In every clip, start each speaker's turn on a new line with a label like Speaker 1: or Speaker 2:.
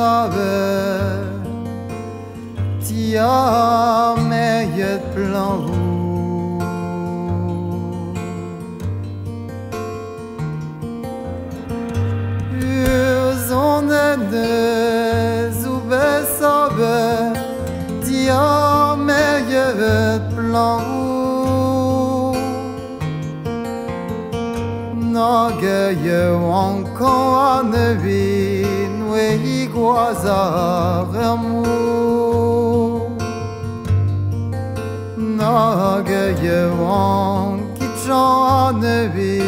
Speaker 1: savet Ti a meiet plan rou Ur zon ene be savet Ti a meiet plan rou Nage yeo ankan a nevi rosa ramur Nage yevan ki canevi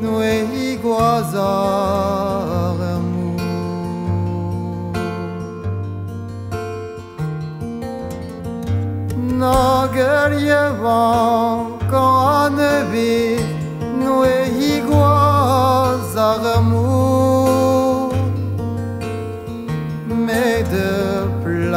Speaker 1: Nuehi guaza Nager yevan ka anevi Nuehi guaza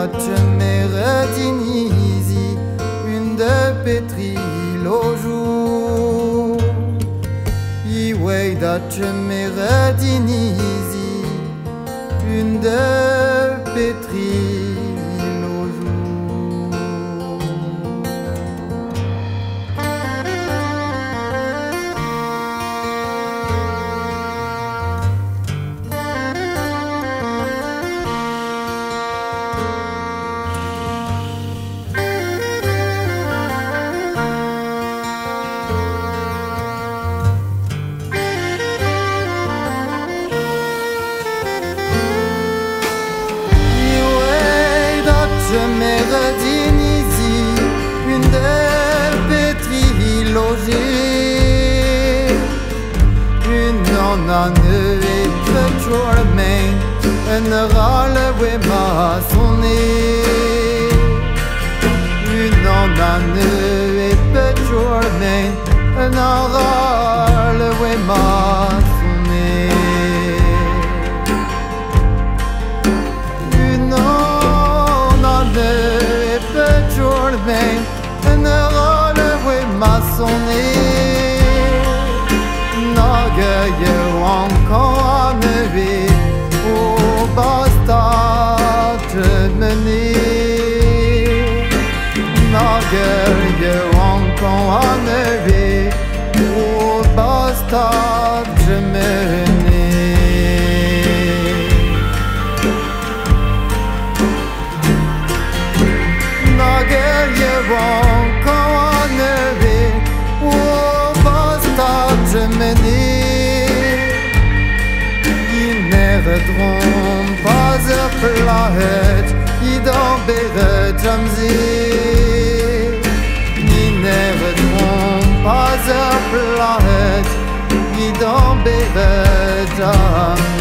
Speaker 1: Notre mérédinisie, une de pétril au jour. Iwei notre mérédinisie, une de pétril. an eo petra ar main En ur ale we ma son e. Un an an eo petra main En ur ale we ma son an an eo petra ar Petron pas ur plahet I d'an beret jamzi Ni ne vetron pas ur plahet I d'an beret jamzi